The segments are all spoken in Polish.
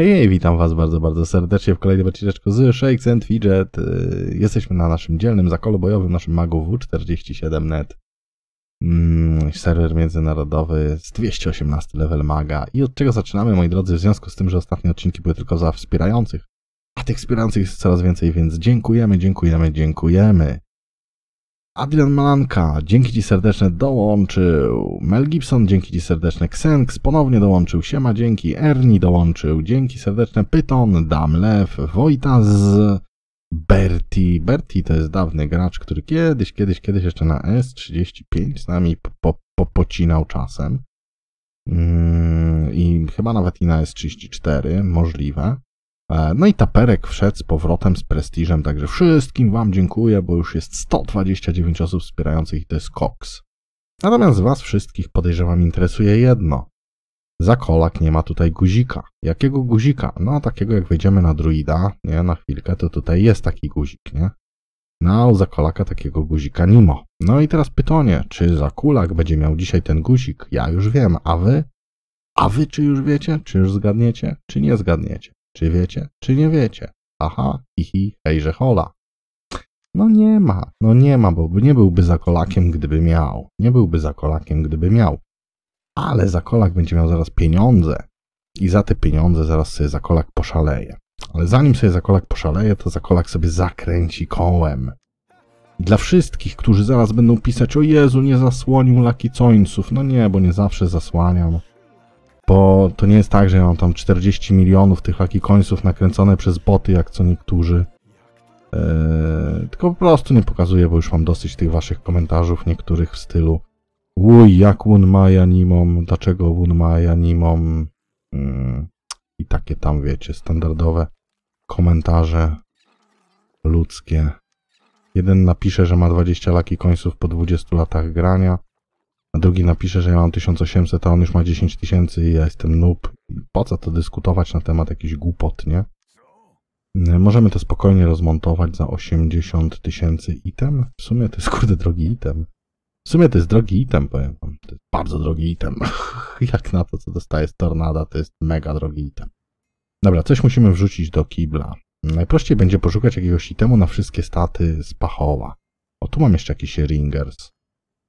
Hej, hej, witam was bardzo, bardzo serdecznie w kolejnym odcineczku z Shakes and Fidget. Yy, Jesteśmy na naszym dzielnym zakolu bojowym, naszym magu W47net. Mm, serwer międzynarodowy z 218 level maga. I od czego zaczynamy, moi drodzy, w związku z tym, że ostatnie odcinki były tylko za wspierających, a tych wspierających jest coraz więcej, więc dziękujemy, dziękujemy, dziękujemy. Adrian Malanka, dzięki Ci serdeczne dołączył. Mel Gibson, dzięki Ci serdeczne. Xenx ponownie dołączył. Siema, dzięki. Ernie dołączył. Dzięki serdeczne. Pyton, Damlew, Wojtas, Berti. Berti to jest dawny gracz, który kiedyś, kiedyś, kiedyś jeszcze na S35 z nami po, po, po, pocinał czasem. Mm, I chyba nawet i na S34, możliwe. E, No i taperek wszedł z powrotem z prestiżem, także wszystkim Wam dziękuję, bo już jest 129 osób wspierających i to jest koks. Natomiast Was wszystkich podejrzewam interesuje jedno. Zakolak nie ma tutaj guzika. Jakiego guzika? No takiego jak wejdziemy na druida, nie, na chwilkę, to tutaj jest taki guzik, nie? No, a u Zakolaka takiego guzika nie ma. No i teraz pytanie, czy Zakulak będzie miał dzisiaj ten guzik? Ja już wiem, a Wy? A Wy czy już wiecie? Czy już zgadniecie? Czy nie zgadniecie? Czy wiecie, czy nie wiecie? Aha, hihi, hejże hola. No nie ma, no nie ma, bo nie byłby zakolakiem, gdyby miał. Nie byłby zakolakiem, gdyby miał. Ale zakolak będzie miał zaraz pieniądze. I za te pieniądze zaraz sobie zakolak poszaleje. Ale zanim sobie zakolak poszaleje, to zakolak sobie zakręci kołem. I dla wszystkich, którzy zaraz będą pisać, o Jezu, nie zasłonił laki cońców. No nie, bo nie zawsze zasłaniam bo to nie jest tak, że ja mam tam 40 milionów tych laki końców nakręcone przez boty, jak co niektórzy. Eee, tylko po prostu nie pokazuję, bo już mam dosyć tych waszych komentarzów, niektórych w stylu Uj, jak Wunmaja nimom, dlaczego Wunmaja nimom mm, i takie tam, wiecie, standardowe komentarze ludzkie. Jeden napisze, że ma 20 laki końców po 20 latach grania, a drugi napisze, że ja mam 1800, a on już ma 10 tysięcy i ja jestem noob. Po co to dyskutować na temat jakichś głupot, nie? Możemy to spokojnie rozmontować za 80 tysięcy item. W sumie to jest kurde drogi item. W sumie to jest drogi item, powiem wam. To jest bardzo drogi item. Jak na to, co dostaje z Tornada, to jest mega drogi item. Dobra, coś musimy wrzucić do kibla. Najprościej będzie poszukać jakiegoś itemu na wszystkie staty z pachoła. O, tu mam jeszcze jakiś ringers.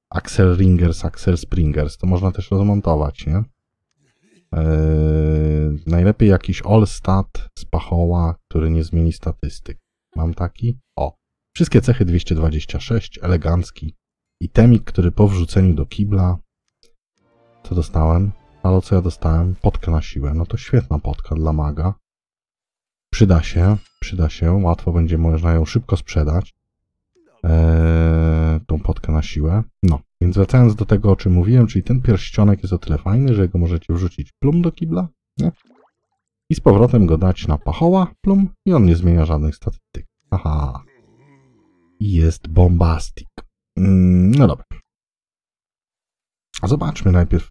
Axel Ringers, Axel Springers, to można też rozmontować, nie? Eee, najlepiej jakiś All-Stat z pachoła, który nie zmieni statystyk. Mam taki? O. Wszystkie cechy 226, elegancki. Itemik, który po wrzuceniu do kibla... Co dostałem? Halo, co ja dostałem? Potkę na siłę. No to świetna potka dla maga. Przyda się, przyda się. Łatwo będzie można ją szybko sprzedać. Eee, tą potkę na siłę. No, więc wracając do tego, o czym mówiłem, czyli ten pierścionek jest o tyle fajny, że go możecie wrzucić plum do kibla, nie? I z powrotem go dać na pachoła, plum, i on nie zmienia żadnych statystyk. Aha. Jest bombastic. Mm, no dobra. Zobaczmy najpierw.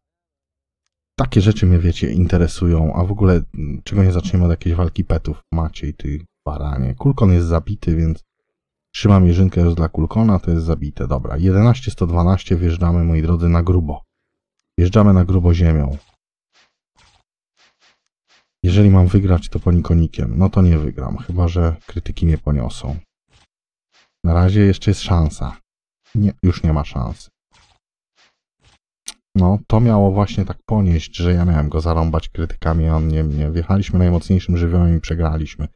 Takie rzeczy mnie, wiecie, interesują, a w ogóle mm, czego nie zaczniemy od jakiejś walki petów. Maciej, ty baranie. Kulkon jest zabity, więc Trzymam jeżynkę już dla Kulkona, to jest zabite. Dobra, 11-112 wjeżdżamy, moi drodzy, na grubo. Wjeżdżamy na grubo ziemią. Jeżeli mam wygrać, to ponikonikiem. No to nie wygram, chyba że krytyki mnie poniosą. Na razie jeszcze jest szansa. Nie, już nie ma szansy. No, to miało właśnie tak ponieść, że ja miałem go zarąbać krytykami, a on nie mnie. Wjechaliśmy najmocniejszym żywiołem i przegraliśmy.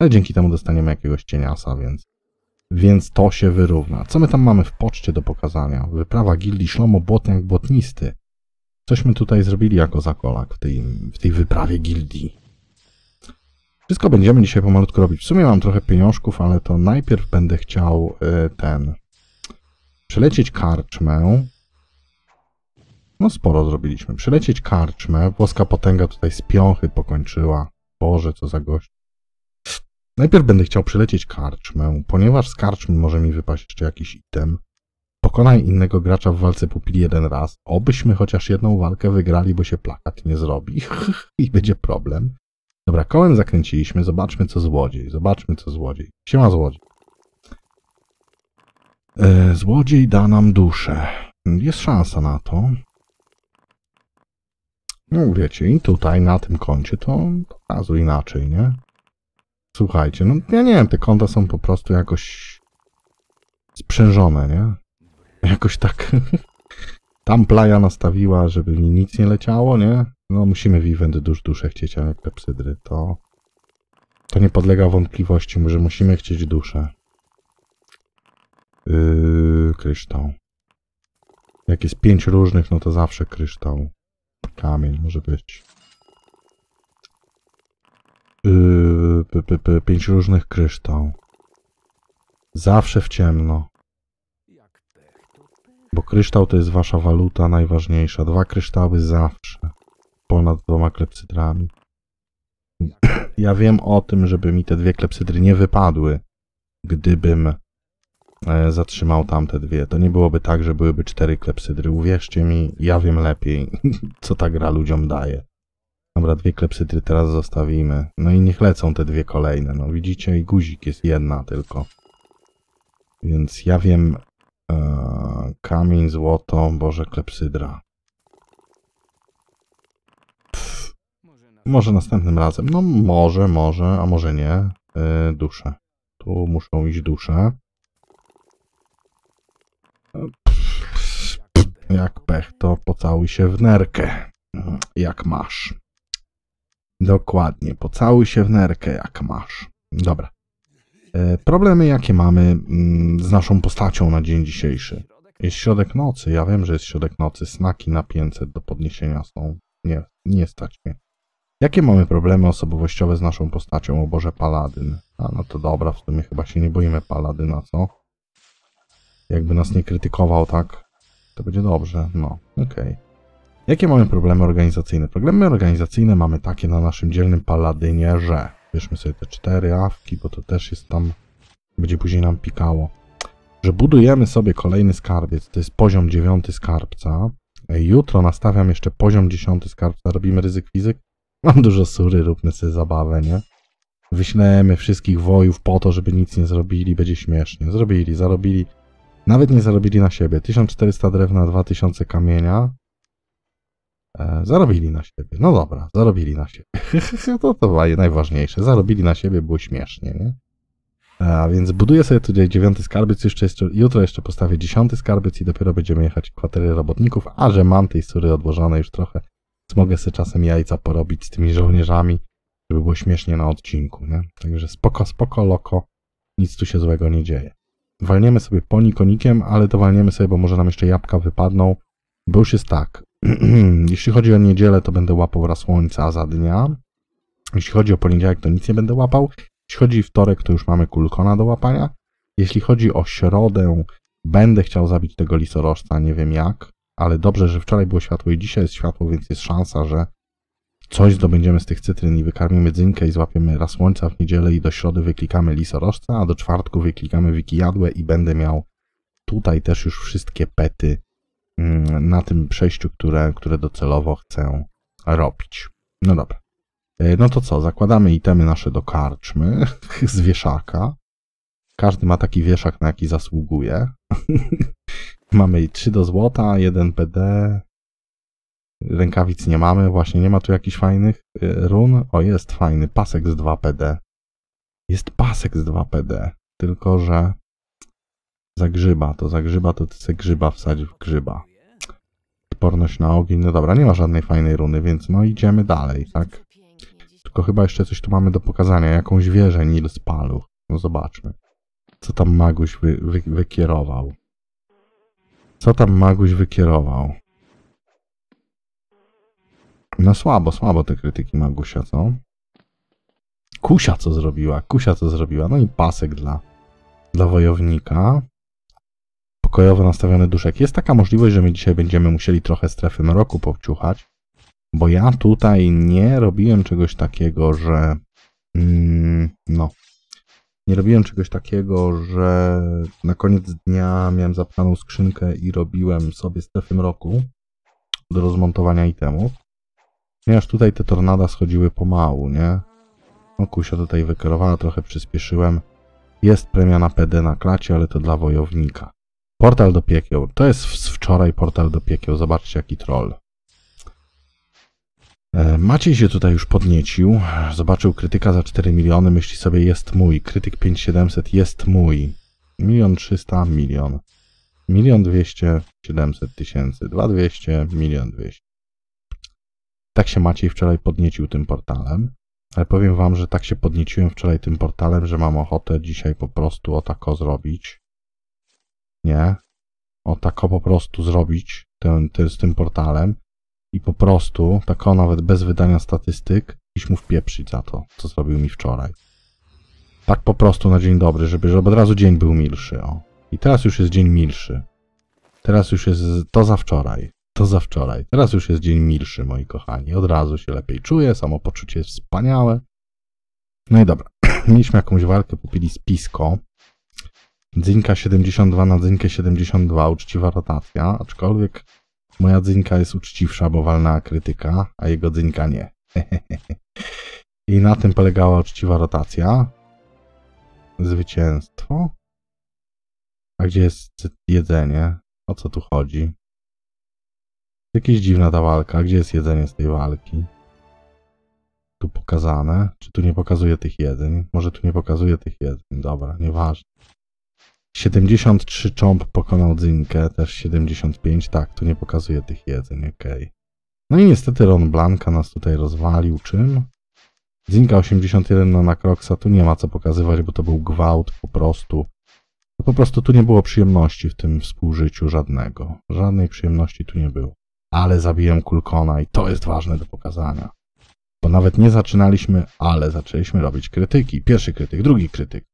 Ale dzięki temu dostaniemy jakiegoś cieniasa, więc więc to się wyrówna. Co my tam mamy w poczcie do pokazania? Wyprawa gildii Szlomo Błotniak Błotnisty. Cośmy tutaj zrobili jako zakolak w tej, w tej wyprawie gildii. Wszystko będziemy dzisiaj pomalutko robić. W sumie mam trochę pieniążków, ale to najpierw będę chciał y, ten... Przelecieć karczmę. No sporo zrobiliśmy. Przelecieć karczmę. Włoska potęga tutaj z piąchy pokończyła. Boże, co za gość. Najpierw będę chciał przylecieć karczmę, ponieważ z karczmy może mi wypaść jeszcze jakiś item. Pokonaj innego gracza w walce pupili jeden raz. Obyśmy chociaż jedną walkę wygrali, bo się plakat nie zrobi. I będzie problem. Dobra, kołem zakręciliśmy. Zobaczmy, co złodziej. Zobaczmy, co złodziej. Siema, złodziej. E, złodziej da nam duszę. Jest szansa na to. No wiecie, i tutaj na tym koncie to od razu inaczej, nie? Słuchajcie, no ja nie wiem, te konta są po prostu jakoś sprzężone, nie? Jakoś tak tam playa nastawiła, żeby mi nic nie leciało, nie? No musimy w event dusz duszę chcieć, a nie klepsydry, to to nie podlega wątpliwości, że musimy chcieć duszę. Yy, kryształ. Jak jest pięć różnych, no to zawsze kryształ. Kamień może być. Yy, pięć różnych kryształ. Zawsze w ciemno. Bo kryształ to jest wasza waluta najważniejsza. Dwa kryształy zawsze. Ponad dwoma klepsydrami. Ja wiem o tym, żeby mi te dwie klepsydry nie wypadły, gdybym e, zatrzymał tamte dwie. To nie byłoby tak, że byłyby cztery klepsydry. Uwierzcie mi, ja wiem lepiej, co ta gra ludziom daje. Dobra, dwie klepsydry teraz zostawimy. No i niech lecą te dwie kolejne. No widzicie, i guzik jest jedna tylko. Więc ja wiem... E, kamień, złoto, boże, klepsydra. Pff, może następnym razem. No może, może, a może nie. E, dusze. Tu muszą iść dusze. Pff, jak pech, to pocałuj się w nerkę. Jak masz. Dokładnie, pocałuj się w nerkę, jak masz. Dobra. E, problemy, jakie mamy mm, z naszą postacią na dzień dzisiejszy. Jest środek nocy, ja wiem, że jest środek nocy. Snaki na 500 do podniesienia są. Nie, nie stać mnie. Jakie mamy problemy osobowościowe z naszą postacią? O Boże, Paladyn. A no to dobra, w sumie chyba się nie boimy Paladyna, co? Jakby nas nie krytykował, tak? To będzie dobrze, no, okej. Okay. Jakie mamy problemy organizacyjne? Problemy organizacyjne mamy takie na naszym dzielnym Paladynie, że bierzmy sobie te cztery awki, bo to też jest tam, będzie później nam pikało, że budujemy sobie kolejny skarbiec, to jest poziom dziewiąty skarbca. Jutro nastawiam jeszcze poziom dziesiąty skarbca, robimy ryzyk fizyk. Mam dużo sury, róbmy sobie zabawę, nie? Wyślemy wszystkich wojów po to, żeby nic nie zrobili, będzie śmiesznie. Zrobili, zarobili, nawet nie zarobili na siebie. 1400 drewna, 2000 kamienia, zarobili na siebie. No dobra, zarobili na siebie. to to najważniejsze. Zarobili na siebie, było śmiesznie, nie? E, a więc buduję sobie tutaj dziewiąty skarbiec, jeszcze, jeszcze, jutro jeszcze postawię dziesiąty skarbiec i dopiero będziemy jechać w kwatery robotników, a że mam tej sury odłożone już trochę, mogę sobie czasem jajca porobić z tymi żołnierzami, żeby było śmiesznie na odcinku, nie? Także spoko, spoko, loko, nic tu się złego nie dzieje. Walniemy sobie poni konikiem, ale to walniemy sobie, bo może nam jeszcze jabłka wypadną, bo już jest tak, Jeśli chodzi o niedzielę, to będę łapał raz słońca za dnia. Jeśli chodzi o poniedziałek, to nic nie będę łapał. Jeśli chodzi o wtorek, to już mamy kulkona do łapania. Jeśli chodzi o środę, będę chciał zabić tego lisorożca, nie wiem jak, ale dobrze, że wczoraj było światło i dzisiaj jest światło, więc jest szansa, że coś zdobędziemy z tych cytryn i wykarmimy dzynkę i złapiemy raz słońca w niedzielę i do środy wyklikamy lisorożca, a do czwartku wyklikamy wikijadłe i będę miał tutaj też już wszystkie pety na tym przejściu, które, które docelowo chcę robić. No dobra. E, no to co, zakładamy itemy nasze do karczmy z wieszaka. Każdy ma taki wieszak, na jaki zasługuje. mamy 3 do złota, 1 PD. Rękawic nie mamy, właśnie nie ma tu jakichś fajnych e, run. O, jest fajny, pasek z 2 PD. Jest pasek z 2 PD, tylko że Zagrzyba, to zagrzyba, to ty grzyba wsadź w grzyba. Odporność na ogień, no dobra, nie ma żadnej fajnej runy, więc no idziemy dalej, tak? Tylko chyba jeszcze coś tu mamy do pokazania, jakąś wieżę Nil paluch. No zobaczmy. Co tam Maguś wy, wy, wykierował? Co tam Maguś wykierował? No słabo, słabo te krytyki Magusia, co? Kusia co zrobiła, Kusia co zrobiła, no i pasek dla, dla wojownika pokojowo nastawiony duszek. Jest taka możliwość, że my dzisiaj będziemy musieli trochę strefy mroku powciuchać, bo ja tutaj nie robiłem czegoś takiego, że mm, no, nie robiłem czegoś takiego, że na koniec dnia miałem zapchaną skrzynkę i robiłem sobie strefy mroku do rozmontowania itemów. Ponieważ tutaj te tornada schodziły pomału, nie? No Kusia tutaj wykierowała, trochę przyspieszyłem. Jest premia na PD na klacie, ale to dla wojownika. Portal do piekieł. To jest z wczoraj portal do piekieł. Zobaczcie jaki troll. E, Maciej się tutaj już podniecił. Zobaczył krytyka za 4 miliony. Myśli sobie, jest mój. Krytyk 5700 jest mój. Milion 300, milion. Milion 200, 700 tysięcy. 2200, milion 200. Tak się Maciej wczoraj podniecił tym portalem. Ale powiem wam, że tak się podnieciłem wczoraj tym portalem, że mam ochotę dzisiaj po prostu o tako zrobić. Nie. O tako po prostu zrobić ten, ten, z tym portalem i po prostu, tako nawet bez wydania statystyk, iść mu wpieprzyć za to, co zrobił mi wczoraj. Tak po prostu na dzień dobry, żeby, żeby od razu dzień był milszy, o. I teraz już jest dzień milszy. Teraz już jest to za wczoraj. To za wczoraj. Teraz już jest dzień milszy, moi kochani. Od razu się lepiej czuję, samopoczucie jest wspaniałe. No i dobra. Mieliśmy jakąś walkę, kupili spisko. Dzynka 72 na dzynkę 72, uczciwa rotacja, aczkolwiek moja dzynka jest uczciwsza, bo walna krytyka, a jego dzynka nie. I na tym polegała uczciwa rotacja. Zwycięstwo. A gdzie jest jedzenie? O co tu chodzi? Jakieś dziwna ta walka. Gdzie jest jedzenie z tej walki? Tu pokazane. Czy tu nie pokazuje tych jedzeń? Może tu nie pokazuje tych jedzeń. Dobra, nieważne. 73 cząb pokonał Dzynkę, też 75. Tak, tu nie pokazuje tych jedzeń, ok. No i niestety Ron Blanka nas tutaj rozwalił. Czym? Dzinka 81 na Nakroksa, tu nie ma co pokazywać, bo to był gwałt po prostu. No po prostu tu nie było przyjemności w tym współżyciu żadnego. Żadnej przyjemności tu nie było. Ale zabiłem Kulkona i to jest ważne do pokazania. Bo nawet nie zaczynaliśmy, ale zaczęliśmy robić krytyki. Pierwszy krytyk, drugi krytyk.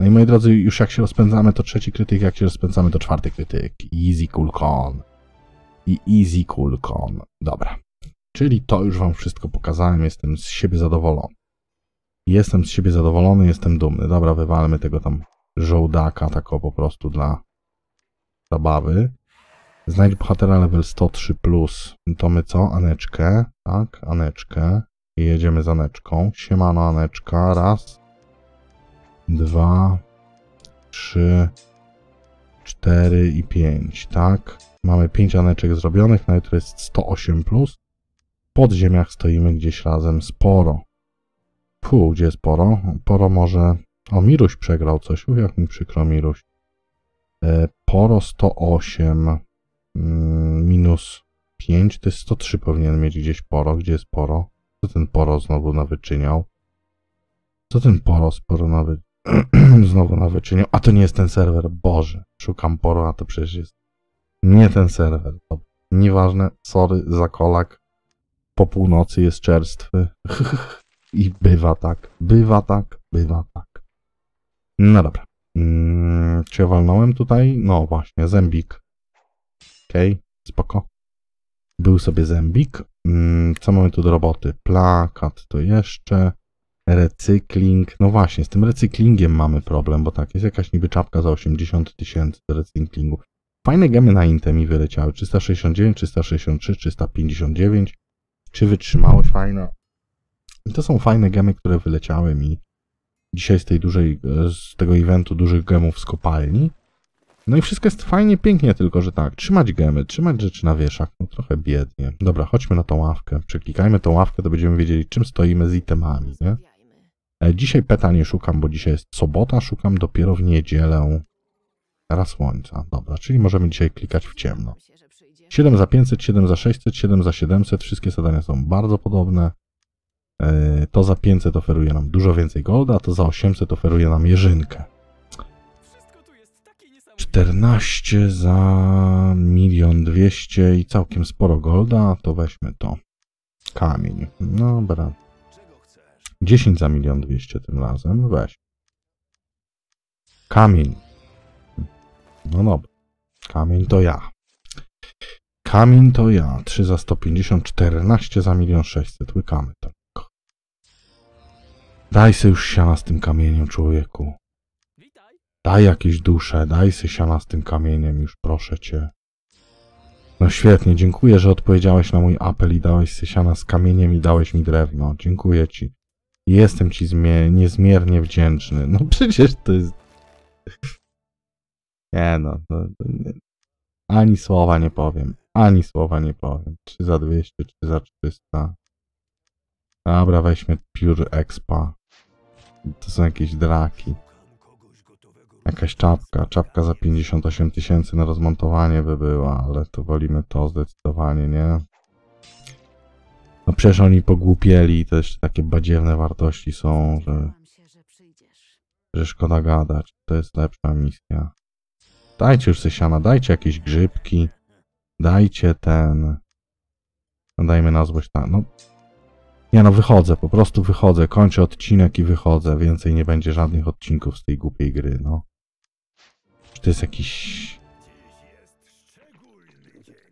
No i moi drodzy, już jak się rozpędzamy, to trzeci krytyk, jak się rozpędzamy, to czwarty krytyk. Easy Kulkon. I Easy Kulkon. Dobra. Czyli to już wam wszystko pokazałem, jestem z siebie zadowolony. Jestem z siebie zadowolony, jestem dumny. Dobra, wywalmy tego tam żołdaka, tako po prostu dla zabawy. Znajdź bohatera level 103+. Plus. To my co? Aneczkę. Tak, Aneczkę. I jedziemy z Aneczką. Siemano Aneczka. Raz. Dwa. Trzy. Cztery i pięć. Tak. Mamy pięć Aneczek zrobionych. Na jutro jest 108+. Plus. W podziemiach stoimy gdzieś razem sporo. Fu, gdzie jest Poro? Poro może... O, Miruś przegrał coś. Uch, jak mi przykro, Miruś. E, Poro 108 mm, minus 5 to jest 103 powinien mieć gdzieś Poro. Gdzie jest Poro? Co ten Poro znowu nawyczyniał? Co ten Poro sporo nawy... znowu nawyczyniał? A to nie jest ten serwer. Boże, szukam Poro, a to przecież jest nie ten serwer. Dobra. Nieważne, sorry, zakolak. Po północy jest czerstwy. I bywa tak, bywa tak, bywa tak. No dobra. Hmm, czy ja walnąłem tutaj? No właśnie, zębik. Okej, okay, spoko. Był sobie zębik. Hmm, co mamy tu do roboty? Plakat to jeszcze. Recykling. No właśnie, z tym recyklingiem mamy problem, bo tak, jest jakaś niby czapka za 80 tysięcy recyklingu. Fajne gemy na Inte mi wyleciały. 369, 363, 359. Czy wytrzymałość fajna? I to są fajne gemy, które wyleciały mi dzisiaj z tej dużej, z tego eventu dużych gemów z kopalni. No i wszystko jest fajnie, pięknie, tylko że tak, trzymać gemy, trzymać rzeczy na wieszach, no trochę biednie. Dobra, chodźmy na tą ławkę, przeklikajmy tą ławkę, to będziemy wiedzieli, czym stoimy z itemami, nie? E, dzisiaj peta nie szukam, bo dzisiaj jest sobota, szukam dopiero w niedzielę raz słońca. Dobra, czyli możemy dzisiaj klikać w ciemno. 7 za 500, 7 za 600, 7 za 700, wszystkie zadania są bardzo podobne. E, to za 500 oferuje nam dużo więcej golda, a to za 800 oferuje nam jeżynkę. 14 za milion 200 i całkiem sporo golda, to weźmy to. Kamień. Dobra. 10 za milion 200 tym razem, weź. Kamień. No dobra. Kamień to ja. Kamień to ja. 3 za 150, 14 za milion 600. Łykamy to. Daj se już siana z tym kamieniem, człowieku. Daj jakieś dusze, daj se siana z tym kamieniem już, proszę cię. No świetnie, dziękuję, że odpowiedziałeś na mój apel i dałeś se siana z kamieniem i dałeś mi drewno. Dziękuję ci. Jestem ci niezmiernie wdzięczny. No przecież to jest... Nie no, to nie. ani słowa nie powiem. Ani słowa nie powiem. Czy za 200, czy za 300. Dobra, weźmy Pure Expa. To są jakieś draki. Jakaś czapka. Czapka za 58 tysięcy na rozmontowanie by była, ale to wolimy to zdecydowanie, nie? No przecież oni pogłupieli jeszcze takie badziewne wartości są, że, że szkoda gadać. To jest lepsza misja. Dajcie już Sesiana, dajcie jakieś grzybki. Dajcie ten... No dajmy na złość na... No... Nie no, wychodzę, po prostu wychodzę. Kończę odcinek i wychodzę. Więcej nie będzie żadnych odcinków z tej głupiej gry, no. Czy to jest jakiś...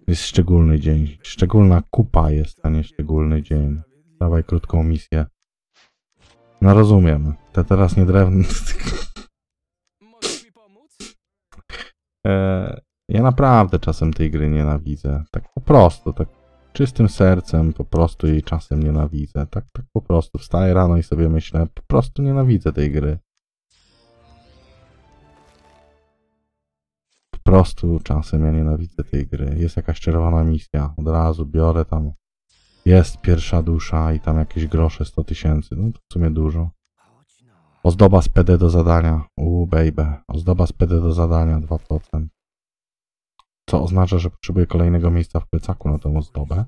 Jest szczególny dzień. Szczególna kupa jest, a nie szczególny dzień. Dawaj krótką misję. No rozumiem. Te teraz nie drewno... E, ja naprawdę czasem tej gry nienawidzę. Tak po prostu, tak czystym sercem po prostu jej czasem nienawidzę. Tak, tak po prostu wstaję rano i sobie myślę, po prostu nienawidzę tej gry. Prostu czasem ja nienawidzę tej gry. Jest jakaś czerwona misja, od razu biorę tam. Jest pierwsza dusza i tam jakieś grosze 100 tysięcy. No to w sumie dużo. Ozdoba z PD do zadania. Uuu, baby. Ozdoba z PD do zadania 2%. Co oznacza, że potrzebuję kolejnego miejsca w plecaku na tą ozdobę.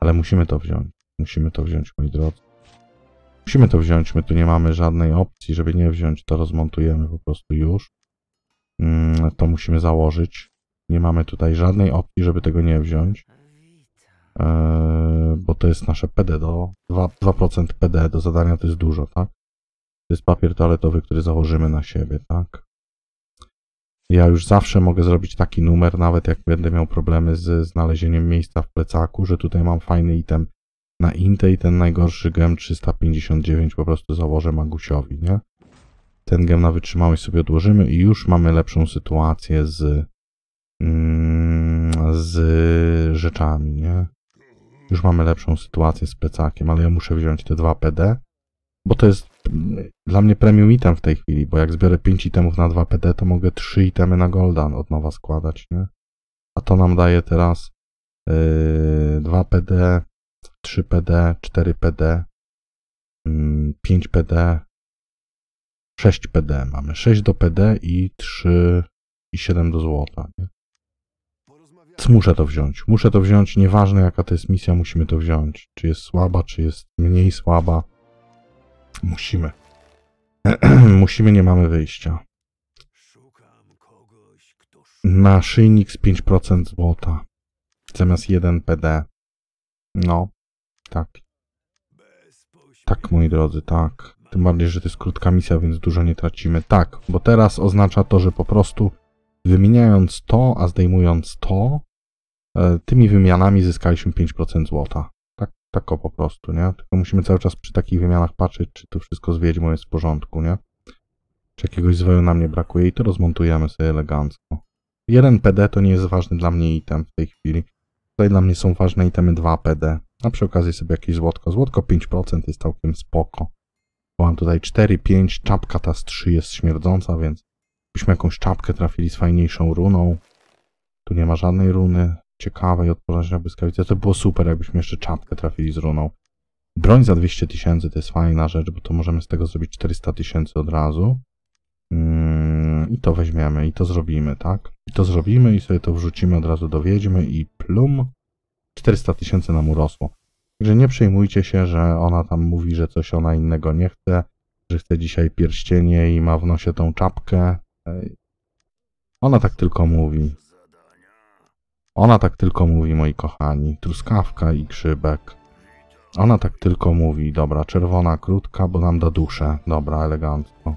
Ale musimy to wziąć. Musimy to wziąć, moi drodzy. Musimy to wziąć. My tu nie mamy żadnej opcji, żeby nie wziąć. To rozmontujemy po prostu już. Mm, to musimy założyć. Nie mamy tutaj żadnej opcji, żeby tego nie wziąć. Eee, bo to jest nasze PD do 2%, 2% PD do zadania to jest dużo, tak? To jest papier toaletowy, który założymy na siebie, tak? Ja już zawsze mogę zrobić taki numer, nawet jak będę miał problemy z znalezieniem miejsca w plecaku, że tutaj mam fajny item na Inte i ten najgorszy gem 359 po prostu założę Magusiowi, nie? Ten gem na wytrzymałość sobie odłożymy i już mamy lepszą sytuację z, mm, z rzeczami, nie? Już mamy lepszą sytuację z plecakiem, ale ja muszę wziąć te dwa PD, bo to jest dla mnie premium item w tej chwili, bo jak zbiorę 5 itemów na 2 PD, to mogę 3 itemy na golda od nowa składać, nie? A to nam daje teraz yy, 2 PD, 3 PD, 4 PD, mm, 5 PD, 6 PD. Mamy 6 do PD i 3 i 7 do złota, nie? Muszę to wziąć. Muszę to wziąć, nieważne jaka to jest misja, musimy to wziąć. Czy jest słaba, czy jest mniej słaba. Musimy. musimy, nie mamy wyjścia. Naszyjnik z 5% złota. Zamiast 1 PD. No, tak. Tak, moi drodzy, tak. Tym bardziej, że to jest krótka misja, więc dużo nie tracimy. Tak, bo teraz oznacza to, że po prostu wymieniając to, a zdejmując to, e, tymi wymianami zyskaliśmy 5% złota. Tak, tak o po prostu, nie? Tylko musimy cały czas przy takich wymianach patrzeć, czy to wszystko z wiedźmą jest w porządku, nie? Czy jakiegoś zwoju nam nie brakuje i to rozmontujemy sobie elegancko. Jeden PD to nie jest ważny dla mnie item w tej chwili. Tutaj dla mnie są ważne itemy 2 PD. A przy okazji sobie jakieś złotko. Złotko 5% jest całkiem spoko. Mam tutaj 4, 5, czapka ta z 3 jest śmierdząca, więc byśmy jakąś czapkę trafili z fajniejszą runą. Tu nie ma żadnej runy ciekawej, odporności na błyskawice. To by było super, jakbyśmy jeszcze czapkę trafili z runą. Broń za 200 tysięcy to jest fajna rzecz, bo to możemy z tego zrobić 400 tysięcy od razu. Mm, I to weźmiemy, i to zrobimy, tak? I to zrobimy i sobie to wrzucimy od razu do wiedźmy i plum. 400 tysięcy nam urosło. Także nie przejmujcie się, że ona tam mówi, że coś ona innego nie chce, że chce dzisiaj pierścienie i ma w nosie tą czapkę. Ona tak tylko mówi. Ona tak tylko mówi, moi kochani. Truskawka i grzybek. Ona tak tylko mówi. Dobra, czerwona, krótka, bo nam da duszę. Dobra, elegancko.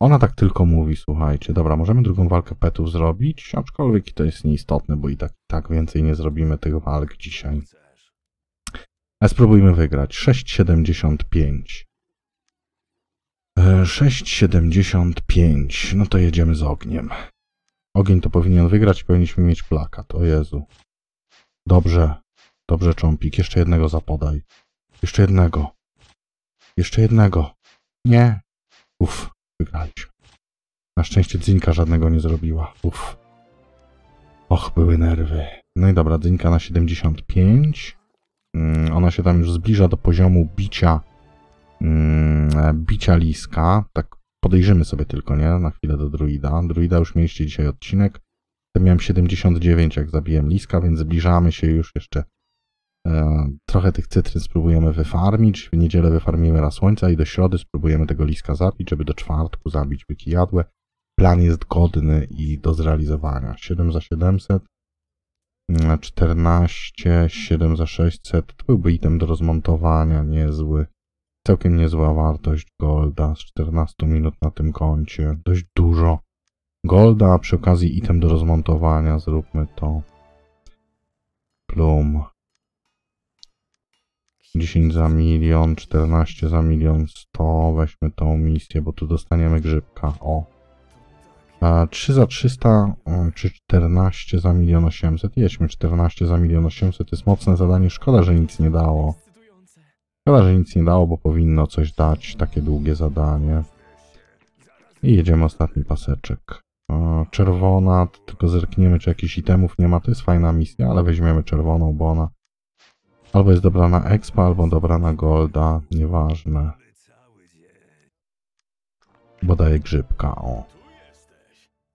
Ona tak tylko mówi, słuchajcie. Dobra, możemy drugą walkę petów zrobić, aczkolwiek to jest nieistotne, bo i tak, i tak więcej nie zrobimy tych walk dzisiaj. Ale spróbujmy wygrać. 6,75. E, 6,75. No to jedziemy z ogniem. Ogień to powinien wygrać, powinniśmy mieć plakat. O Jezu. Dobrze. Dobrze, Cząpik. Jeszcze jednego zapodaj. Jeszcze jednego. Jeszcze jednego. Nie. Uff, wygraliśmy. Na szczęście Dzinka żadnego nie zrobiła. Uff. Och, były nerwy. No i dobra, Dzinka na 75. Mm, Ona się tam już zbliża do poziomu bicia mm, bicia liska. Tak podejrzymy sobie tylko, nie? Na chwilę do druida. Druida już mieliście dzisiaj odcinek. Ja miałem 79 jak zabiłem liska, więc zbliżamy się już jeszcze e, trochę tych cytryn spróbujemy wyfarmić. W niedzielę wyfarmimy raz słońca i do środy spróbujemy tego liska zabić, żeby do czwartku zabić byki jadłe. Plan jest godny i do zrealizowania. 7 za 700, mm, 14, 7 za 600. To byłby item do rozmontowania, niezły. Całkiem niezła wartość golda z 14 minut na tym koncie. Dość dużo golda, a przy okazji item do rozmontowania. Zróbmy to. Plum. 10 za milion, 14 za milion 100. Weźmy tą misję, bo tu dostaniemy grzybka. O. A 3 za 300, mm, czy 14 za milion 800? Jedźmy 14 za milion 800. To jest mocne zadanie. Szkoda, że nic nie dało. Szkoda, że nic nie dało, bo powinno coś dać. Takie długie zadanie. I jedziemy ostatni paseczek. Czerwona, tylko zerkniemy, czy jakichś itemów nie ma. To jest fajna misja, ale weźmiemy czerwoną, bo ona albo jest dobra na expa, albo dobra na golda. Nieważne. Bo daje grzybka, o.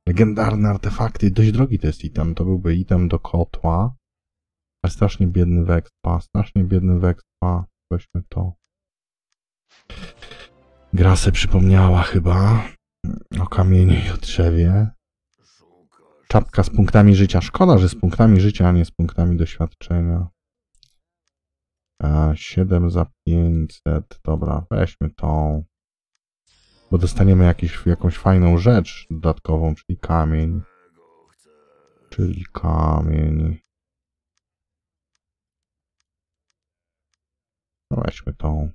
Legendarne artefakty. Dość drogi to jest item. To byłby item do kotła. Ale strasznie biedny Wexpa. Strasznie biedny Wexpa. Weźmy to. Gra se przypomniała chyba o kamieniu i o drzewie. Czapka z punktami życia. Szkoda, że z punktami życia, a nie z punktami doświadczenia. A, 7 za 500. Dobra, weźmy tą. Bo dostaniemy jakiś, jakąś fajną rzecz dodatkową, czyli kamień. Czyli kamień. No weźmy tą.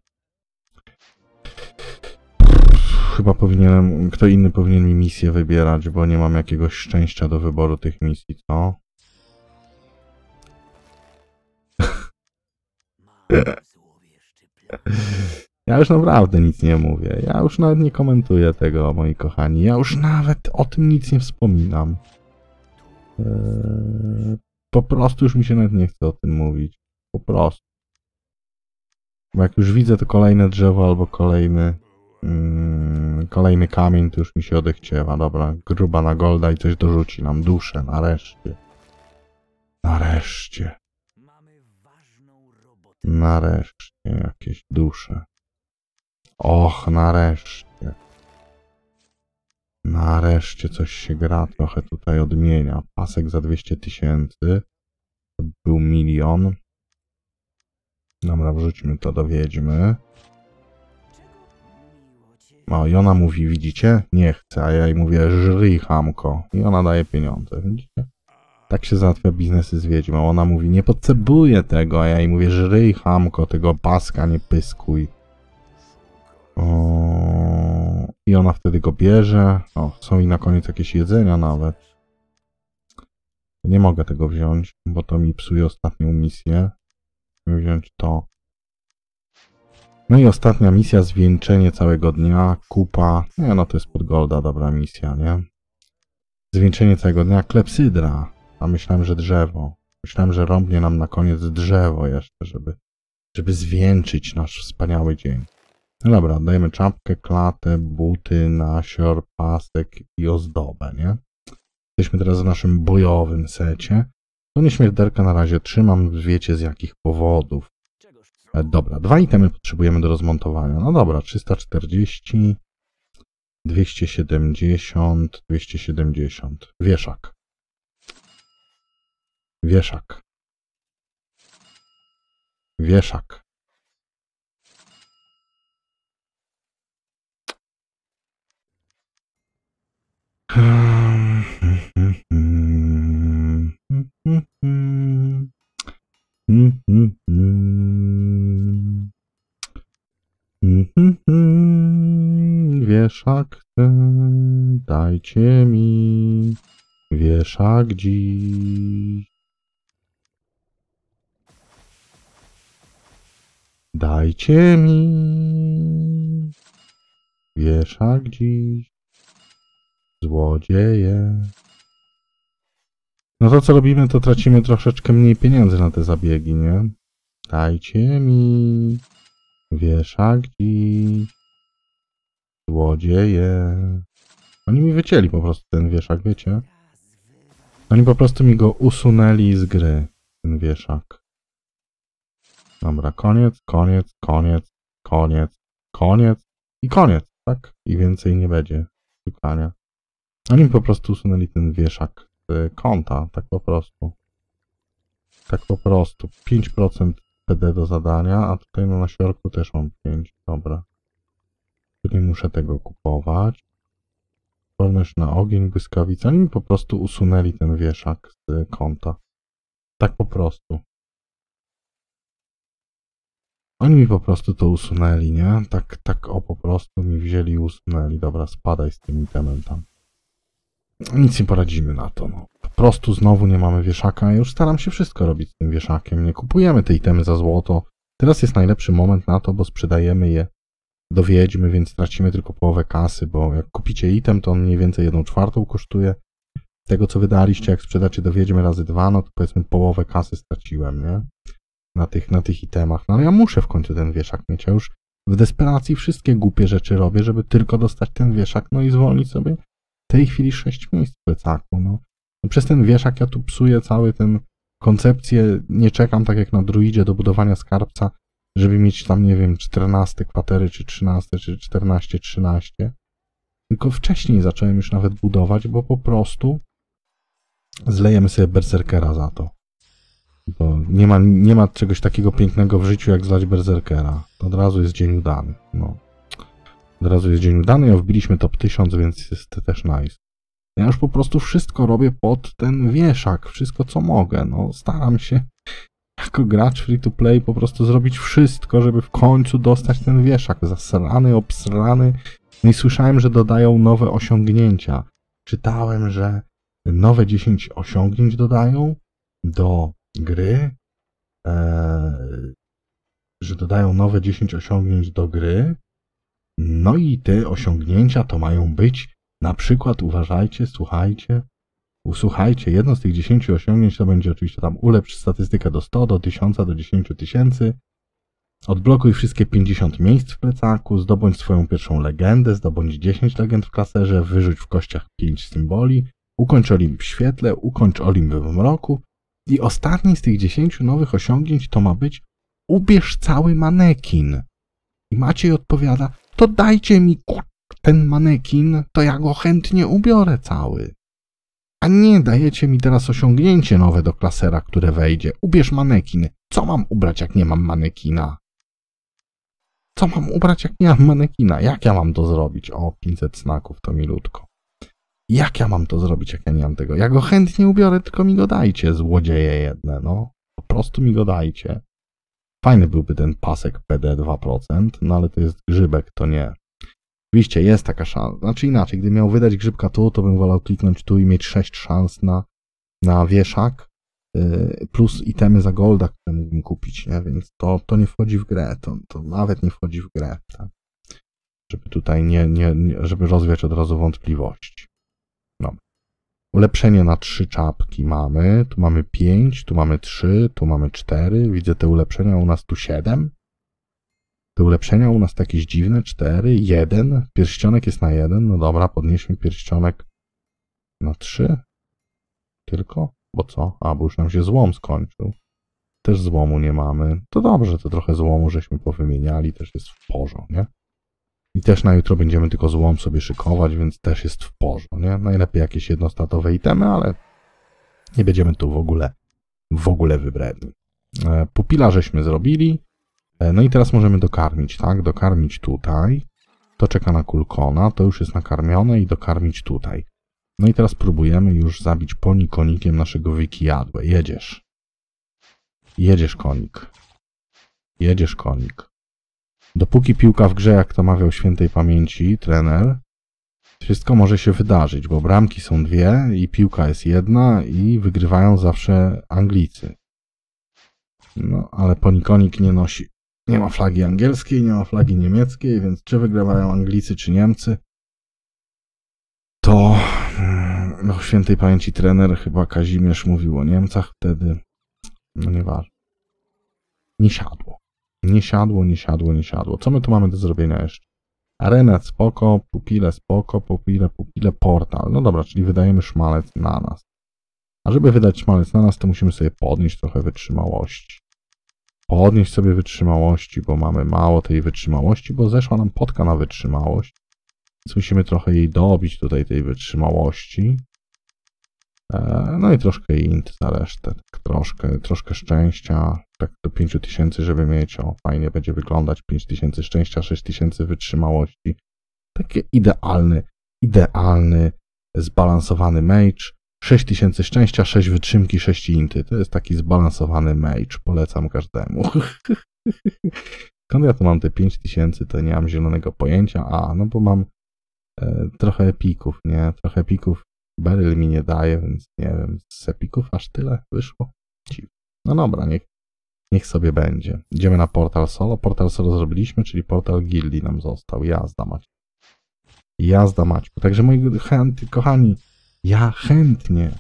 Chyba powinienem, kto inny powinien mi misję wybierać, bo nie mam jakiegoś szczęścia do wyboru tych misji, co? Ja już naprawdę nic nie mówię. Ja już nawet nie komentuję tego, moi kochani. Ja już nawet o tym nic nie wspominam. Eee, po prostu już mi się nawet nie chce o tym mówić. Po prostu. Bo jak już widzę to kolejne drzewo albo kolejny mm, kolejny kamień, to już mi się odechciewa. Dobra, gruba na golda i coś dorzuci nam duszę, nareszcie. Nareszcie. Nareszcie jakieś dusze. Och, nareszcie. Nareszcie coś się gra, trochę tutaj odmienia. Pasek za 200 tysięcy. To był milion. Dobra, wrzućmy to do wiedźmy. O, i ona mówi, widzicie? Nie chcę, a ja jej mówię, żryj hamko. I ona daje pieniądze, widzicie? Tak się załatwia biznesy z wiedźmą. Ona mówi, nie potrzebuję tego, a ja jej mówię, żryj hamko, tego paska nie pyskuj. I ona wtedy go bierze. O, są i na koniec jakieś jedzenia nawet. Nie mogę tego wziąć, bo to mi psuje ostatnią misję. Wziąć to. No i ostatnia misja, zwieńczenie całego dnia, kupa. Nie no, to jest pod golda dobra misja, nie? Zwieńczenie całego dnia, klepsydra. A myślałem, że drzewo. Myślałem, że rąbnie nam na koniec drzewo jeszcze, żeby, żeby zwieńczyć nasz wspaniały dzień. No dobra, dajemy czapkę, klatę, buty, nasior, pasek i ozdobę, nie? Jesteśmy teraz w naszym bojowym secie. To nieśmiertelka na razie trzymam, wiecie z jakich powodów. E, Dobra, dwa itemy potrzebujemy do rozmontowania. No dobra, 340, 270, 270. Wieszak. Wieszak. Wieszak. Wieszak ten, dajcie mi wieszak dziś. Dajcie mi wieszak dziś. Złodzieje. No to co robimy, to tracimy troszeczkę mniej pieniędzy na te zabiegi, nie? Dajcie mi wieszak dziś. Złodzieje. Oni mi wycięli po prostu ten wieszak, wiecie? Oni po prostu mi go usunęli z gry, ten wieszak. Dobra, koniec, koniec, koniec, koniec, koniec i koniec, tak? I więcej nie będzie szukania. Oni po prostu usunęli ten wieszak z konta, tak po prostu. Tak po prostu. 5% PD do zadania, a tutaj no na środku też mam 5, dobra. Tu nie muszę tego kupować. Wolność na ogień, błyskawica. Oni po prostu usunęli ten wieszak z konta. Tak po prostu. Oni mi po prostu to usunęli, nie? Tak, tak o po prostu mi wzięli i usunęli. Dobra, spadaj z tym itemem tam. Nic nie poradzimy na to, no. Po prostu znowu nie mamy wieszaka. Ja już staram się wszystko robić z tym wieszakiem. Nie kupujemy te itemy za złoto. Teraz jest najlepszy moment na to, bo sprzedajemy je do wiedźmy, więc tracimy tylko połowę kasy, bo jak kupicie item, to on mniej więcej jedną czwartą kosztuje tego, co wydaliście. Jak sprzedacie do wiedźmy razy dwa, no to powiedzmy połowę kasy straciłem, nie? Na tych, na tych itemach. No ale ja muszę w końcu ten wieszak mieć. Ja już w desperacji wszystkie głupie rzeczy robię, żeby tylko dostać ten wieszak, no i zwolnić sobie tej chwili 6 miejsc w plecaku, no. no. Przez ten wieszak ja tu psuję cały ten koncepcję, nie czekam tak jak na druidzie do budowania skarbca, żeby mieć tam, nie wiem, 14 kwatery, czy 13, czy 14, 13. Tylko wcześniej zacząłem już nawet budować, bo po prostu zlejemy sobie berserkera za to. Bo nie ma, nie ma czegoś takiego pięknego w życiu, jak zlać berserkera. Od razu jest dzień udany, no. Od razu jest dzień udany, ja wbiliśmy top 1000, więc jest też nice. Ja już po prostu wszystko robię pod ten wieszak, wszystko co mogę, no. Staram się jako gracz free to play po prostu zrobić wszystko, żeby w końcu dostać ten wieszak. Zasrany, obsrany. No i słyszałem, że dodają nowe osiągnięcia. Czytałem, że nowe 10 osiągnięć dodają do gry. Eee, że dodają nowe 10 osiągnięć do gry. No i te osiągnięcia to mają być na przykład, uważajcie, słuchajcie, Usłuchajcie, jedno z tych 10 osiągnięć to będzie oczywiście tam ulepsz statystykę do 100, do 1000, do 10 tysięcy. Odblokuj wszystkie 50 miejsc w plecaku, zdobądź swoją pierwszą legendę, zdobądź 10 legend w klaserze, wyrzuć w kościach 5 symboli, ukończ Olimp w świetle, ukończ Olimp w mroku. I ostatni z tych 10 nowych osiągnięć to ma być ubierz cały manekin. I Maciej odpowiada, to dajcie mi ten manekin, to ja go chętnie ubiorę cały. A nie dajecie mi teraz osiągnięcie nowe do klasera, które wejdzie. Ubierz manekin. Co mam ubrać, jak nie mam manekina? Co mam ubrać, jak nie mam manekina? Jak ja mam to zrobić? O, 500 snaków to milutko. Jak ja mam to zrobić, jak ja nie mam tego? Ja go chętnie ubiorę, tylko mi go dajcie, złodzieje jedne, no. Po prostu mi go dajcie. Fajny byłby ten pasek PD 2%, no ale to jest grzybek, to nie. Oczywiście jest taka szansa. Znaczy inaczej, gdybym miał wydać grzybka tu, to bym wolał kliknąć tu i mieć 6 szans na, na wieszak, yy, plus itemy za golda, które mógłbym kupić, nie? Więc to, to nie wchodzi w grę, to, to nawet nie wchodzi w grę, tak? Żeby tutaj nie, nie, nie żeby rozwiać od razu wątpliwości. Ulepszenie na trzy czapki mamy, tu mamy 5, tu mamy 3, tu mamy 4, widzę te ulepszenia, u nas tu 7. Te ulepszenia u nas to jakieś dziwne, 4, 1, pierścionek jest na 1, no dobra, podnieśmy pierścionek na 3, tylko, bo co? A, bo już nam się złom skończył. Też złomu nie mamy. To dobrze, to trochę złomu żeśmy powymieniali, też jest w porządku, nie? I też na jutro będziemy tylko złom sobie szykować, więc też jest w porządku, nie? Najlepiej jakieś jednostatowe itemy, ale nie będziemy tu w ogóle, w ogóle wybredni. E, pupila żeśmy zrobili. E, no i teraz możemy dokarmić, tak? Dokarmić tutaj. To czeka na kulkona, to już jest nakarmione i dokarmić tutaj. No i teraz próbujemy już zabić poni konikiem naszego wykijadłe. Jedziesz. Jedziesz konik. Jedziesz konik. Dopóki piłka w grze, jak to mawiał świętej pamięci trener, wszystko może się wydarzyć, bo bramki są dwie i piłka jest jedna i wygrywają zawsze Anglicy. No, ale ponikonik nie nosi nie ma flagi angielskiej, nie ma flagi niemieckiej, więc czy wygrywają Anglicy, czy Niemcy, to no, w świętej pamięci trener chyba Kazimierz mówił o Niemcach wtedy. No nieważne. nie siadło. Nie siadło, nie siadło, nie siadło. Co my tu mamy do zrobienia jeszcze? Arena spoko, pupile spoko, pupile, pupile, portal. No dobra, czyli wydajemy szmalec na nas. A żeby wydać szmalec na nas, to musimy sobie podnieść trochę wytrzymałości. Podnieść sobie wytrzymałości, bo mamy mało tej wytrzymałości, bo zeszła nam potka na wytrzymałość. Więc musimy trochę jej dobić tutaj tej wytrzymałości. E, No i troszkę int za resztę. Tak troszkę, troszkę szczęścia. Tak do 5000, żeby mieć. O, fajnie będzie wyglądać. 5000 szczęścia, 6000 wytrzymałości. Takie idealny, idealny, zbalansowany mage. 6000 szczęścia, 6 wytrzymki, 6 inty. To jest taki zbalansowany mage. Polecam każdemu. Skąd ja tu mam te 5000, to nie mam zielonego pojęcia. A, no bo mam e, trochę epików, nie? Trochę epików Beryl mi nie daje, więc nie wiem, z epików aż tyle wyszło. No dobra, niech, niech sobie będzie. Idziemy na portal solo. Portal solo zrobiliśmy, czyli portal gildii nam został. Jazda mać. Jazda mać. Także moi chęty, kochani, ja chętnie,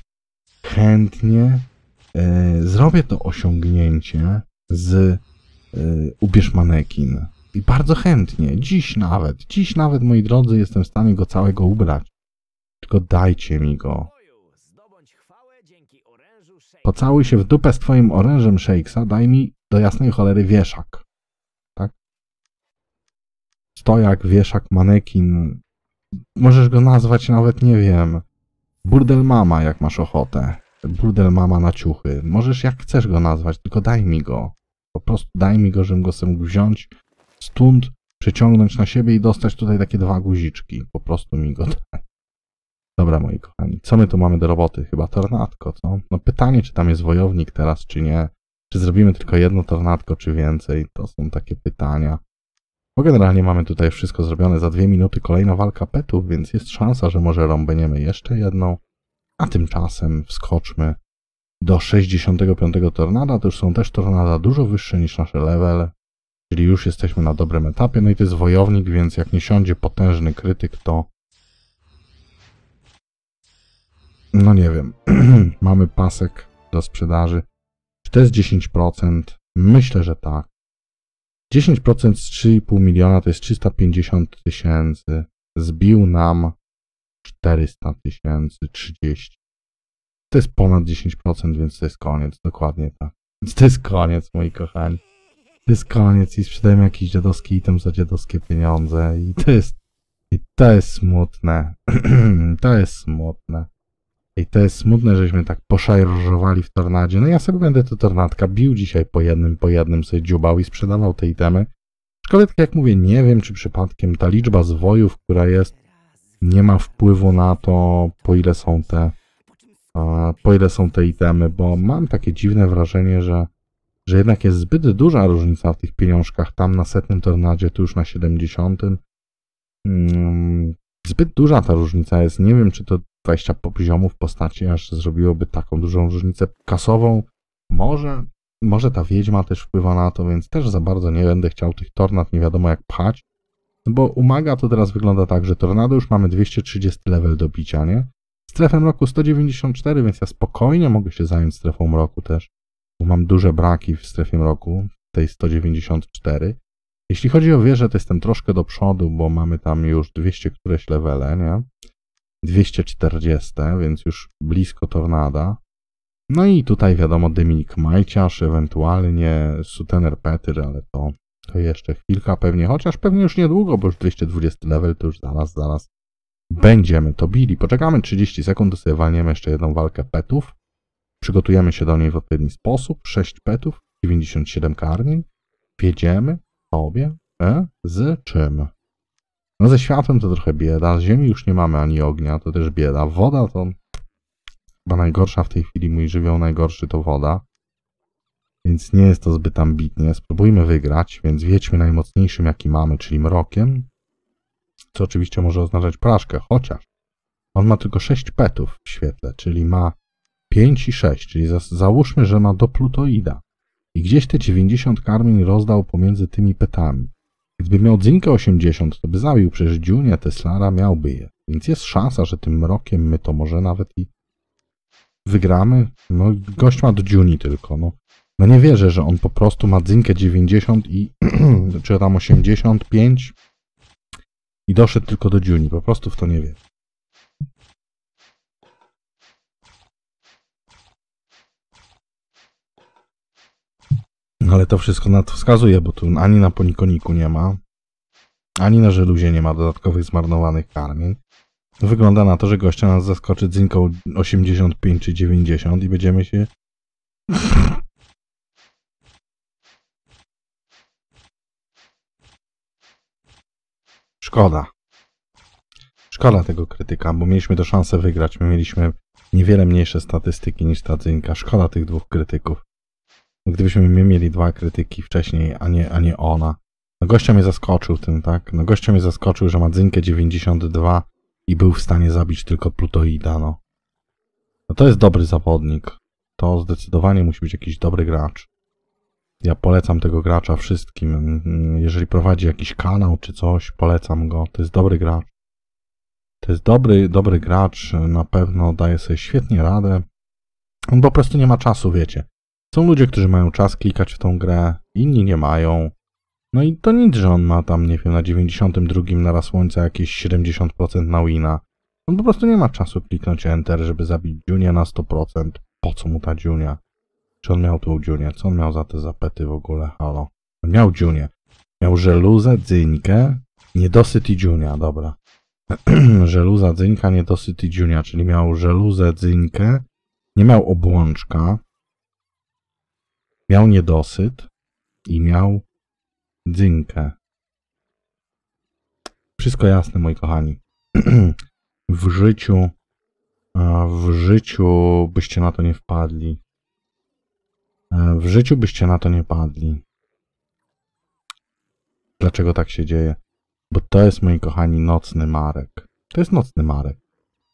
chętnie e, zrobię to osiągnięcie z e, ubierz manekin. I bardzo chętnie, dziś nawet, dziś nawet, moi drodzy, jestem w stanie go całego ubrać. Tylko dajcie mi go. Pocałuj się w dupę z twoim orężem Shakesa, daj mi do jasnej cholery wieszak. Tak? Stojak, wieszak, manekin. Możesz go nazwać nawet, nie wiem, burdel mama, jak masz ochotę. Burdel mama na ciuchy. Możesz jak chcesz go nazwać, tylko daj mi go. Po prostu daj mi go, żebym go sobie mógł wziąć stąd, przeciągnąć na siebie i dostać tutaj takie dwa guziczki. Po prostu mi go daj. Dobra, moi kochani, co my tu mamy do roboty? Chyba tornadko, co? No pytanie, czy tam jest wojownik teraz, czy nie. Czy zrobimy tylko jedno tornadko, czy więcej? To są takie pytania. Bo generalnie mamy tutaj wszystko zrobione za dwie minuty. Kolejna walka petów, więc jest szansa, że może rąbeniemy jeszcze jedną. A tymczasem wskoczmy do 65 tornada. To już są też tornada dużo wyższe niż nasze level. Czyli już jesteśmy na dobrym etapie. No i to jest wojownik, więc jak nie siądzie potężny krytyk, to No nie wiem. Mamy pasek do sprzedaży. Czy to jest 10%? Myślę, że tak. 10% z 3,5 miliona to jest 350 tysięcy. Zbił nam 400 tysięcy, 30. To jest ponad 10%, więc to jest koniec. Dokładnie tak. Więc to jest koniec, moi kochani. To jest koniec i sprzedajemy jakiś dziadowski item za dziadowskie pieniądze i to jest i to jest smutne. to jest smutne. I to jest smutne, żeśmy tak poszajrożowali w tornadzie. No ja sobie będę te tornadka bił dzisiaj po jednym, po jednym sobie dziubał i sprzedawał te itemy. Aczkolwiek, tak jak mówię, nie wiem, czy przypadkiem ta liczba zwojów, która jest, nie ma wpływu na to, po ile są te, po ile są te itemy, bo mam takie dziwne wrażenie, że, że jednak jest zbyt duża różnica w tych pieniążkach. Tam na setnym tornadzie, tu już na 70. Mm, zbyt duża ta różnica jest. Nie wiem, czy to 20 poziomów postaci aż zrobiłoby taką dużą różnicę kasową. Może, może ta wiedźma też wpływa na to, więc też za bardzo nie będę chciał tych tornad nie wiadomo jak pchać. No Bo umaga to teraz wygląda tak, że tornado już mamy 230 level do bicia, nie? Strefę mroku 194, więc ja spokojnie mogę się zająć strefą mroku też. Bo mam duże braki w strefie mroku, tej 194. Jeśli chodzi o wieżę, to jestem troszkę do przodu, bo mamy tam już 200 któreś levele, nie? 240, więc już blisko tornada. No i tutaj wiadomo Dominik Majciarz, ewentualnie Sutener Petyr, ale to, to jeszcze chwilka pewnie, chociaż pewnie już niedługo, bo już 220 level to już zaraz, zaraz będziemy to bili. Poczekamy 30 sekund, to sobie walniemy jeszcze jedną walkę petów. Przygotujemy się do niej w odpowiedni sposób. 6 petów, 97 karmień. Wiedziemy sobie e, z czym. No ze światłem to trochę bieda, z ziemi już nie mamy ani ognia, to też bieda. Woda to chyba najgorsza w tej chwili, mój żywioł najgorszy to woda. Więc nie jest to zbyt ambitnie. Spróbujmy wygrać, więc wiedźmy najmocniejszym jaki mamy, czyli mrokiem. Co oczywiście może oznaczać porażkę, chociaż on ma tylko 6 petów w świetle, czyli ma 5 i 6, czyli za, załóżmy, że ma do plutoida. I gdzieś te 90 karmień rozdał pomiędzy tymi petami. Gdyby miał dzynkę 80, to by zabił przecież Dziunię, Teslara miałby je. Więc jest szansa, że tym mrokiem my to może nawet i wygramy. No, gość ma do Dziuni tylko, no. No nie wierzę, że on po prostu ma dzynkę 90 i czy tam 85 i doszedł tylko do Juni. Po prostu w to nie wierzę. Ale to wszystko na to wskazuje, bo tu ani na ponikoniku nie ma, ani na żeluzie nie ma dodatkowych zmarnowanych karmień. Wygląda na to, że gościa nas zaskoczy dzynką 85 czy 90 i będziemy się... Szkoda. Szkoda tego krytyka, bo mieliśmy to szansę wygrać. My mieliśmy niewiele mniejsze statystyki niż ta dzynka. Szkoda tych dwóch krytyków. Gdybyśmy my mieli dwa krytyki wcześniej, a nie, a nie ona. No gościa mnie zaskoczył tym, tak? No gościa mnie zaskoczył, że ma dzynkę 92 i był w stanie zabić tylko Plutoida, no. No to jest dobry zawodnik. To zdecydowanie musi być jakiś dobry gracz. Ja polecam tego gracza wszystkim. Jeżeli prowadzi jakiś kanał czy coś, polecam go. To jest dobry gracz. To jest dobry, dobry gracz. Na pewno daje sobie świetnie radę. On po prostu nie ma czasu, wiecie. Są ludzie, którzy mają czas klikać w tą grę, inni nie mają. No i to nic, że on ma tam, nie wiem, na 92 naraz słońca jakieś 70% na wina. On po prostu nie ma czasu kliknąć Enter, żeby zabić Junia na 100%. Po co mu ta Junia? Czy on miał tą Junię? Co on miał za te zapety w ogóle? Halo. Miał Junię. Miał żeluzę, dzynkę, niedosyt i Junia, dobra. żeluza, dzynka, niedosyt i Junia, czyli miał żeluzę, dzynkę, nie miał obłączka, miał niedosyt i miał dzynkę. Wszystko jasne, moi kochani. w życiu, a w życiu byście na to nie wpadli. E, W życiu byście na to nie padli. Dlaczego tak się dzieje? Bo to jest, moi kochani, nocny Marek. To jest nocny Marek.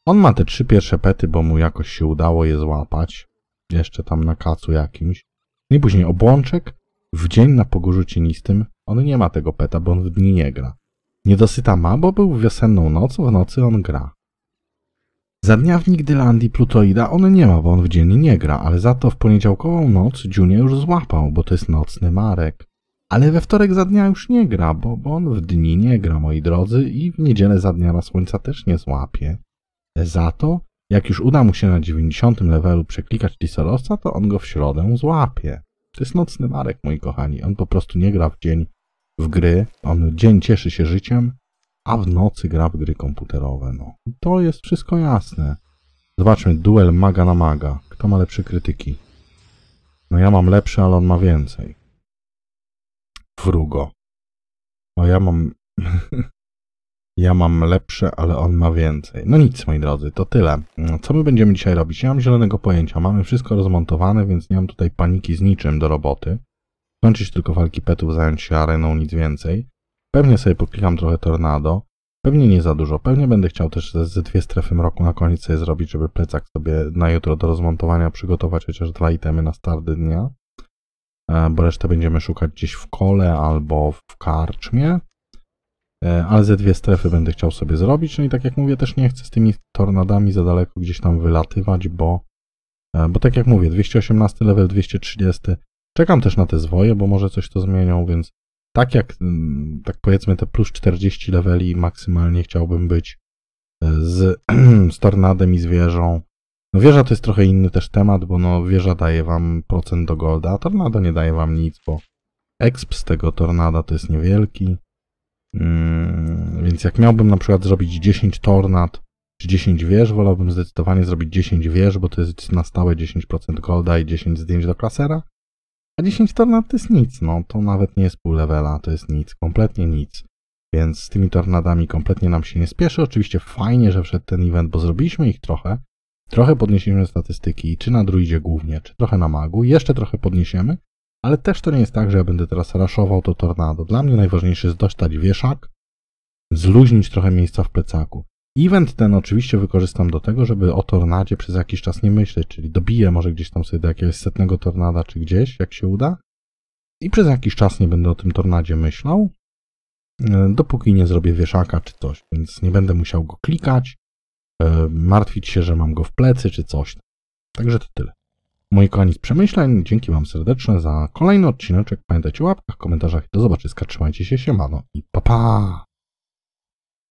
On ma te trzy pierwsze pety, bo mu jakoś się udało je złapać. Jeszcze tam na kacu jakimś. No i później obłączek w dzień na pogórzu cienistym. On nie ma tego peta, bo on w dni nie gra. Niedosyta ma, bo był wiosenną nocą, w nocy on gra. Za dnia w Nigdylandii Plutoida on nie ma, bo on w dzień nie gra, ale za to w poniedziałkową noc Junie już złapał, bo to jest nocny Marek. Ale we wtorek za dnia już nie gra, bo, bo on w dni nie gra, moi drodzy, i w niedzielę za dnia na słońca też nie złapie. Za to, jak już uda mu się na 90 levelu przeklikać Lisorosa, to on go w środę złapie. To jest nocny Marek, moi kochani. On po prostu nie gra w dzień w gry, on w dzień cieszy się życiem, a w nocy gra w gry komputerowe. No. To jest wszystko jasne. Zobaczmy, duel maga na maga. Kto ma lepsze krytyki? No ja mam lepsze, ale on ma więcej. Frugo. No ja mam... ja mam lepsze, ale on ma więcej. No nic, moi drodzy, to tyle. Co my będziemy dzisiaj robić? Nie mam zielonego pojęcia. Mamy wszystko rozmontowane, więc nie mam tutaj paniki z niczym do roboty. Kończyć tylko walki petów, zająć się areną, nic więcej. Pewnie sobie poklikam trochę tornado. Pewnie nie za dużo. Pewnie będę chciał też ze, ze dwie strefy mroku na koniec sobie zrobić, żeby plecak sobie na jutro do rozmontowania przygotować chociaż dwa itemy na start dnia. E, Bo resztę będziemy szukać gdzieś w kole albo w karczmie. E, Ale ze dwie strefy będę chciał sobie zrobić. No i tak jak mówię, też nie chcę z tymi tornadami za daleko gdzieś tam wylatywać, bo, e, bo tak jak mówię, 218 level, 230. Czekam też na te zwoje, bo może coś to zmienią, więc tak jak, mm, tak powiedzmy, te plus 40 leveli maksymalnie chciałbym być e, z, z tornadem i z wieżą. No wieża to jest trochę inny też temat, bo no wieża daje wam procent do golda, a tornado nie daje wam nic, bo exp z tego tornada to jest niewielki. Mm, więc jak miałbym na przykład zrobić 10 tornad czy 10 wież, wolałbym zdecydowanie zrobić 10 wież, bo to jest na stałe 10% golda i 10 zdjęć do klasera. A 10 tornad to jest nic, no to nawet nie jest pół levela, to jest nic, kompletnie nic. Więc z tymi tornadami kompletnie nam się nie spieszy. Oczywiście fajnie, że wszedł ten event, bo zrobiliśmy ich trochę. Trochę podniesiemy statystyki, czy na druidzie głównie, czy trochę na magu. Jeszcze trochę podniesiemy, ale też to nie jest tak, że ja będę teraz raszował to tornado. Dla mnie najważniejsze jest dostać wieszak, zluźnić trochę miejsca w plecaku. Event ten oczywiście wykorzystam do tego, żeby o tornadzie przez jakiś czas nie myśleć, czyli dobiję może gdzieś tam sobie do jakiegoś setnego tornada, czy gdzieś, jak się uda. I przez jakiś czas nie będę o tym tornadzie myślał, e, dopóki nie zrobię wieszaka czy coś, więc nie będę musiał go klikać, e, martwić się, że mam go w plecy czy coś. Także to tyle. Moi kochani z przemyśleń, dzięki wam serdeczne za kolejny odcineczek. Pamiętajcie o łapkach, komentarzach. Do zobaczyska, trzymajcie się, siemano i pa pa!